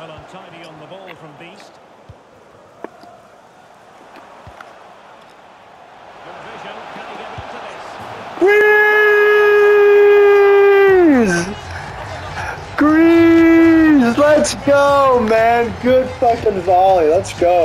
Well, untidy on the ball from Beast. Good vision. Can he get into this? Let's go, man. Good fucking volley. Let's go.